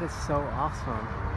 That is so awesome.